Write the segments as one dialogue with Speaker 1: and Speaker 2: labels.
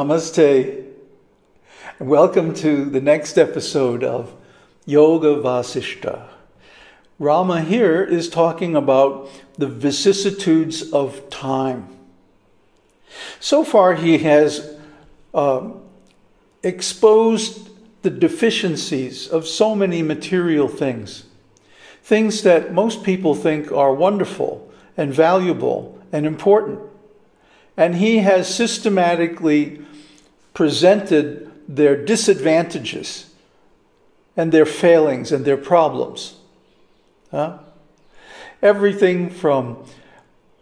Speaker 1: Namaste. Welcome to the next episode of Yoga Vasishta. Rama here is talking about the vicissitudes of time. So far, he has uh, exposed the deficiencies of so many material things, things that most people think are wonderful and valuable and important. And he has systematically presented their disadvantages and their failings and their problems. Huh? Everything from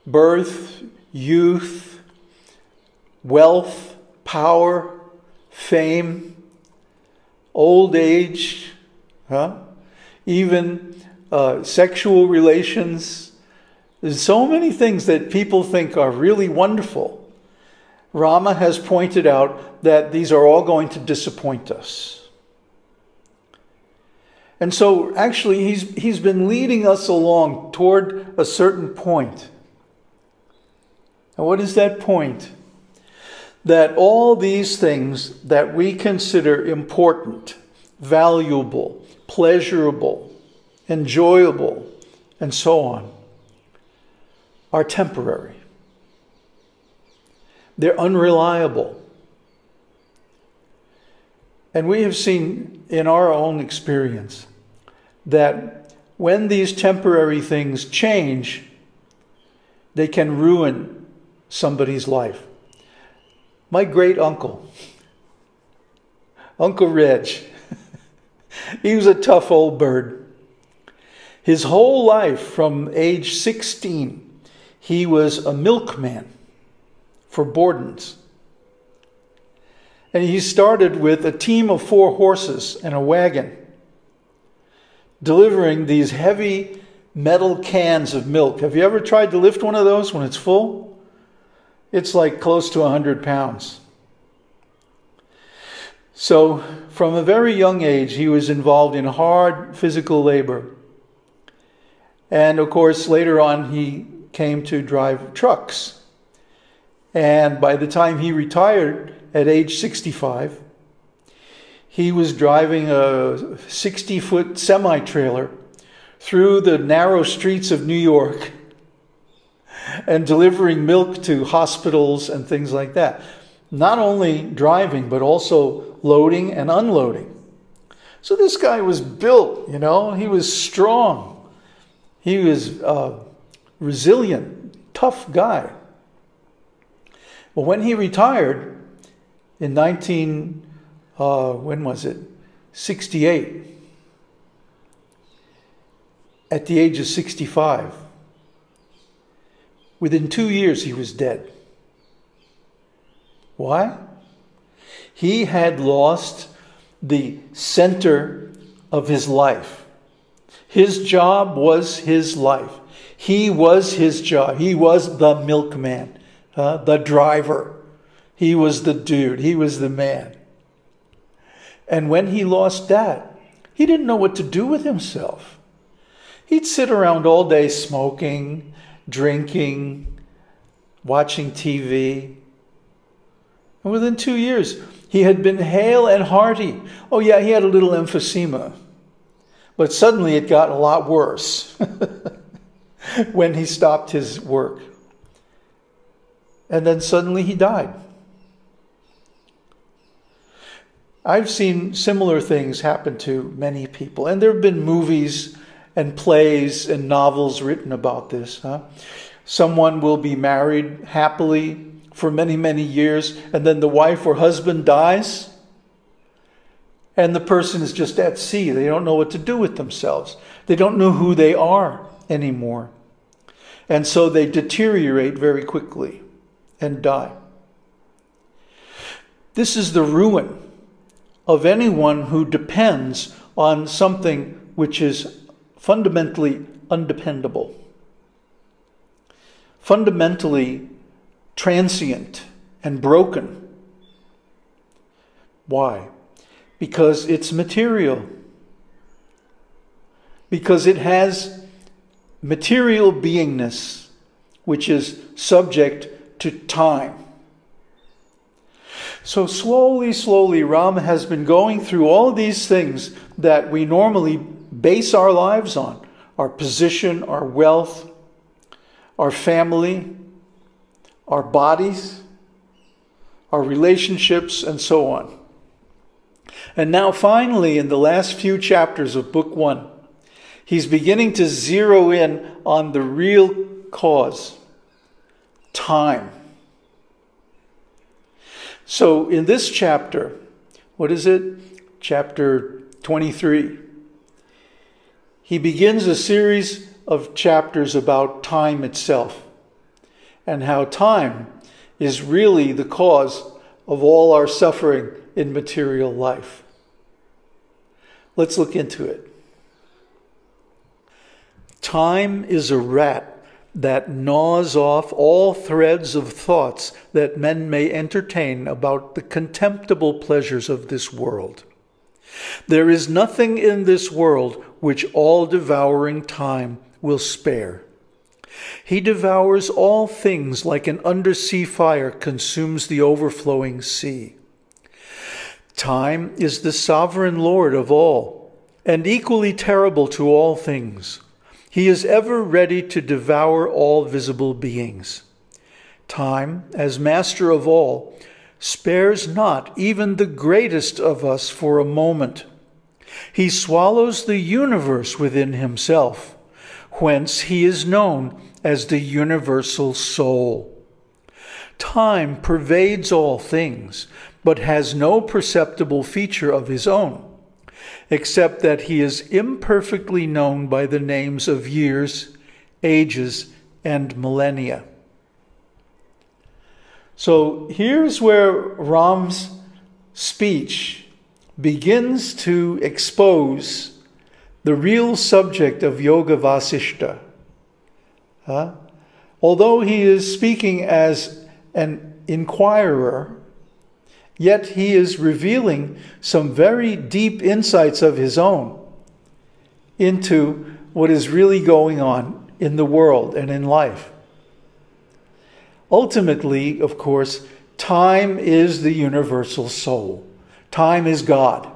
Speaker 1: birth, youth, wealth, power, fame, old age, huh? even uh, sexual relations. There's so many things that people think are really wonderful. Rama has pointed out that these are all going to disappoint us. And so, actually, he's, he's been leading us along toward a certain point. And what is that point? that all these things that we consider important, valuable, pleasurable, enjoyable, and so on, are temporary. They're unreliable. And we have seen in our own experience that when these temporary things change, they can ruin somebody's life. My great uncle, Uncle Reg, he was a tough old bird. His whole life, from age 16, he was a milkman for Borden's. And he started with a team of four horses and a wagon, delivering these heavy metal cans of milk. Have you ever tried to lift one of those when it's full? it's like close to 100 pounds. So, from a very young age, he was involved in hard physical labor. And of course, later on, he came to drive trucks. And by the time he retired at age 65, he was driving a 60 foot semi trailer through the narrow streets of New York and delivering milk to hospitals and things like that. Not only driving, but also loading and unloading. So this guy was built, you know, he was strong. He was uh, resilient, tough guy. Well, when he retired in 19, uh, when was it? 68. At the age of 65 Within two years, he was dead. Why? He had lost the center of his life. His job was his life. He was his job. He was the milkman, uh, the driver. He was the dude. He was the man. And when he lost that, he didn't know what to do with himself. He'd sit around all day smoking, drinking, watching TV. And within two years, he had been hale and hearty. Oh, yeah, he had a little emphysema. But suddenly it got a lot worse when he stopped his work. And then suddenly he died. I've seen similar things happen to many people, and there have been movies and plays and novels written about this. Huh? Someone will be married happily for many, many years, and then the wife or husband dies, and the person is just at sea. They don't know what to do with themselves, they don't know who they are anymore. And so they deteriorate very quickly and die. This is the ruin of anyone who depends on something which is fundamentally undependable, fundamentally transient and broken. Why? Because it's material. Because it has material beingness, which is subject to time. So, slowly, slowly, Ram has been going through all of these things that we normally base our lives on our position, our wealth, our family, our bodies, our relationships, and so on. And now, finally, in the last few chapters of Book One, he's beginning to zero in on the real cause time. So, in this chapter, what is it? Chapter 23. He begins a series of chapters about time itself and how time is really the cause of all our suffering in material life. Let's look into it. Time is a rat that gnaws off all threads of thoughts that men may entertain about the contemptible pleasures of this world. There is nothing in this world which all devouring time will spare. He devours all things like an undersea fire consumes the overflowing sea. Time is the sovereign Lord of all, and equally terrible to all things. He is ever ready to devour all visible beings. Time, as master of all, spares not even the greatest of us for a moment. He swallows the universe within himself, whence he is known as the universal soul. Time pervades all things, but has no perceptible feature of his own except that he is imperfectly known by the names of years, ages, and millennia. So here's where Ram's speech begins to expose the real subject of Yoga Vasishta. Huh? Although he is speaking as an inquirer, Yet he is revealing some very deep insights of his own into what is really going on in the world and in life. Ultimately, of course, time is the universal soul. Time is God.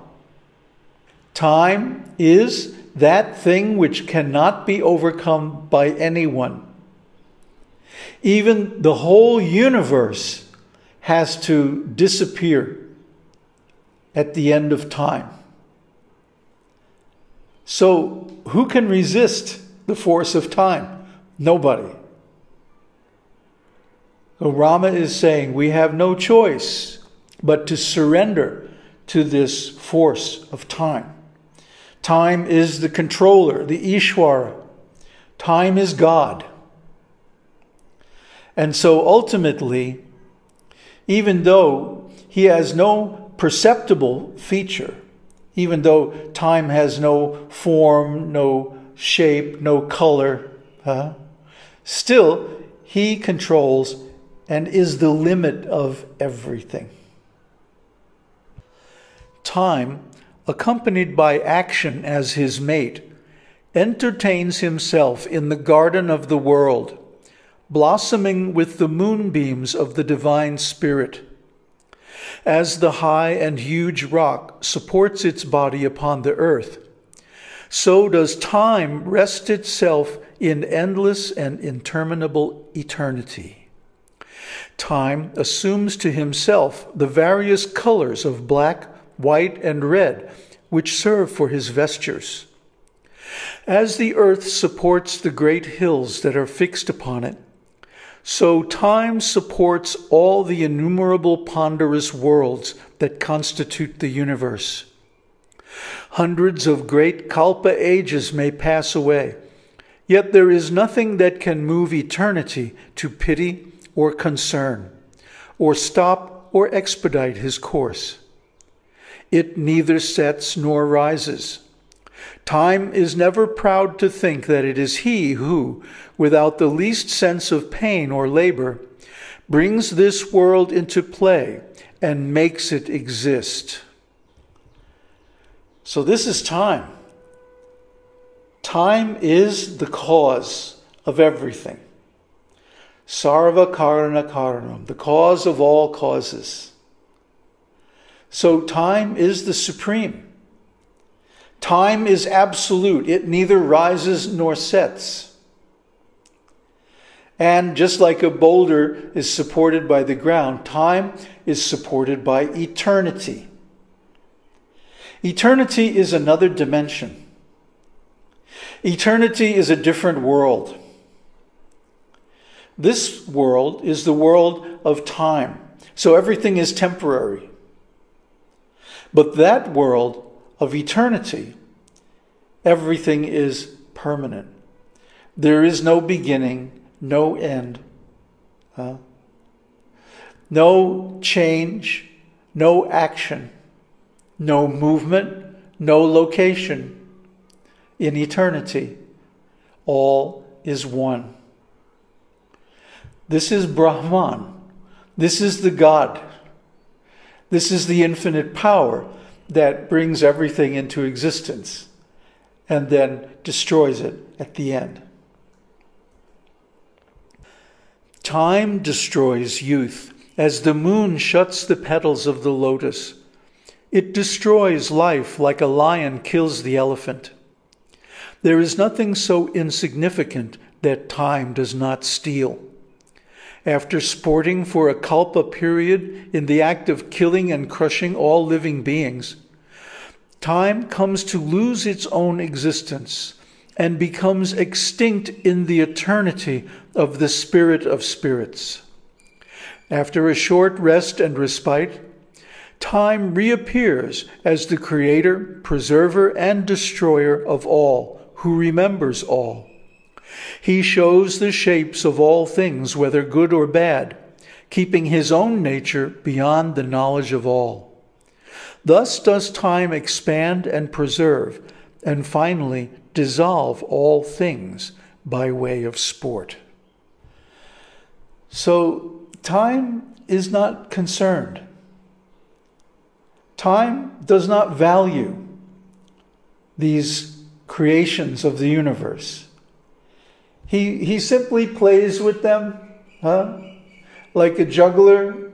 Speaker 1: Time is that thing which cannot be overcome by anyone. Even the whole universe has to disappear at the end of time. So, who can resist the force of time? Nobody. So, Rama is saying we have no choice but to surrender to this force of time. Time is the controller, the Ishwara. Time is God. And so ultimately, even though he has no perceptible feature, even though time has no form, no shape, no color, huh? still he controls and is the limit of everything. Time, accompanied by action as his mate, entertains himself in the garden of the world blossoming with the moonbeams of the divine spirit. As the high and huge rock supports its body upon the earth, so does time rest itself in endless and interminable eternity. Time assumes to himself the various colors of black, white, and red, which serve for his vestures. As the earth supports the great hills that are fixed upon it, so time supports all the innumerable ponderous worlds that constitute the universe. Hundreds of great kalpa ages may pass away, yet there is nothing that can move eternity to pity or concern, or stop or expedite his course. It neither sets nor rises. Time is never proud to think that it is he who, without the least sense of pain or labor, brings this world into play and makes it exist. So, this is time. Time is the cause of everything. Sarva Karana Karanam, the cause of all causes. So time is the supreme. Time is absolute, it neither rises nor sets. And just like a boulder is supported by the ground, time is supported by eternity. Eternity is another dimension. Eternity is a different world. This world is the world of time, so everything is temporary. But that world of eternity, everything is permanent. There is no beginning, no end, no change, no action, no movement, no location. In eternity, all is one. This is Brahman. This is the God. This is the infinite power that brings everything into existence and then destroys it at the end. Time destroys youth as the moon shuts the petals of the lotus. It destroys life like a lion kills the elephant. There is nothing so insignificant that time does not steal. After sporting for a kalpa period in the act of killing and crushing all living beings, time comes to lose its own existence and becomes extinct in the eternity of the Spirit of Spirits. After a short rest and respite, time reappears as the Creator, Preserver, and Destroyer of all, who remembers all. He shows the shapes of all things, whether good or bad, keeping his own nature beyond the knowledge of all. Thus does time expand and preserve, and finally dissolve all things by way of sport. So, time is not concerned. Time does not value these creations of the universe. He, he simply plays with them, huh? Like a juggler.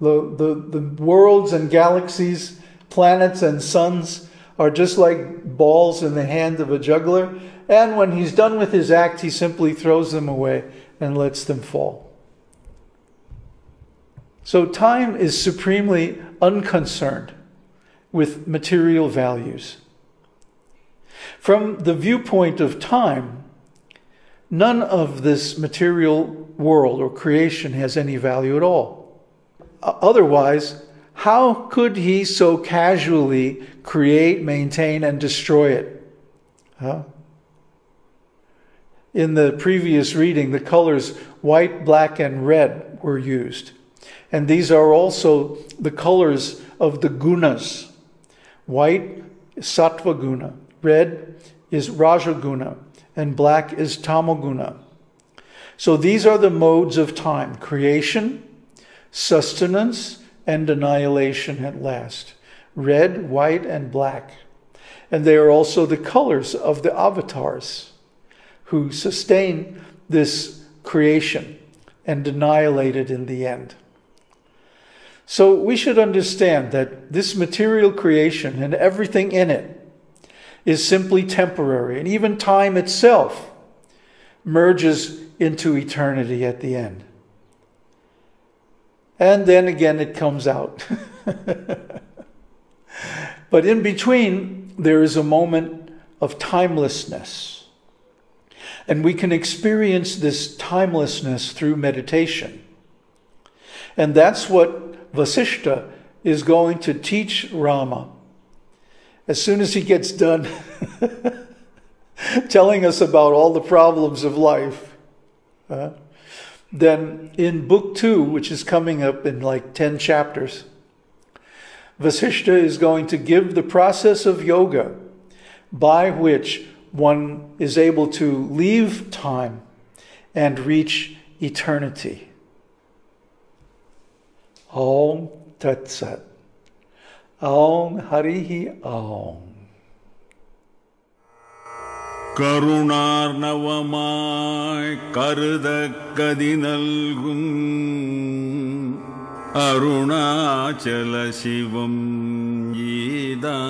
Speaker 1: The, the, the worlds and galaxies, planets and suns are just like balls in the hand of a juggler. And when he's done with his act, he simply throws them away and lets them fall. So time is supremely unconcerned with material values. From the viewpoint of time, None of this material world or creation has any value at all. Otherwise, how could he so casually create, maintain, and destroy it? Huh? In the previous reading, the colors white, black, and red were used. And these are also the colors of the gunas. White is sattva guna, red is rajaguna, and black is tamoguna. So these are the modes of time creation, sustenance, and annihilation at last red, white, and black. And they are also the colors of the avatars who sustain this creation and annihilate it in the end. So we should understand that this material creation and everything in it is simply temporary, and even time itself merges into eternity at the end. And then again it comes out. but in between, there is a moment of timelessness. And we can experience this timelessness through meditation. And that's what Vasishta is going to teach Rama as soon as he gets done telling us about all the problems of life, then in book two, which is coming up in like 10 chapters, Vasishta is going to give the process of yoga by which one is able to leave time and reach eternity. Aum Tat Sat. Harihi
Speaker 2: Aum. കരുണാർണവമായി കരുതക്കതി നൽകും. അരുണാചല ശിവം ഗീതാ.